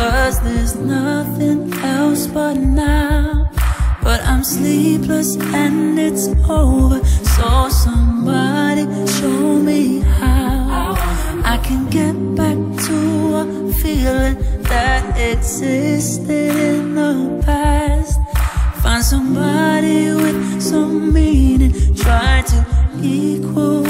Cause there's nothing else but now I'm sleepless and it's over. So somebody show me how I can get back to a feeling that existed in the past. Find somebody with some meaning Try to equal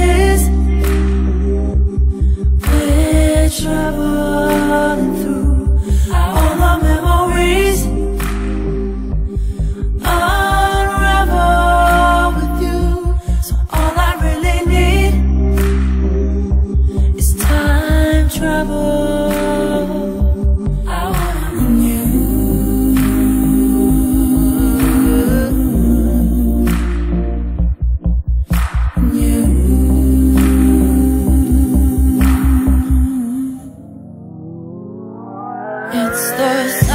promises We're trouble. It's the